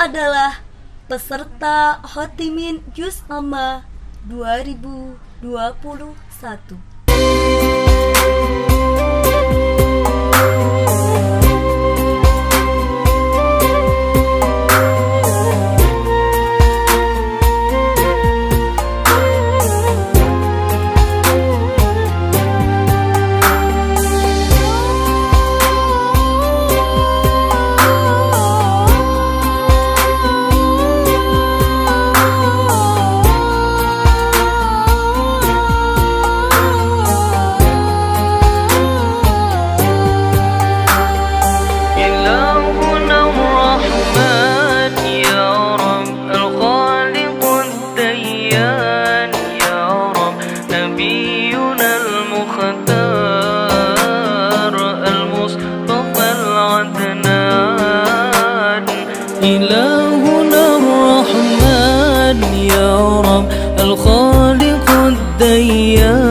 adalah peserta Hotimin Jus Amma 2021. الديان يا رب. نبينا المختار المصطفى العدنان. إلهنا الرحمن يا رب. الخالق الديان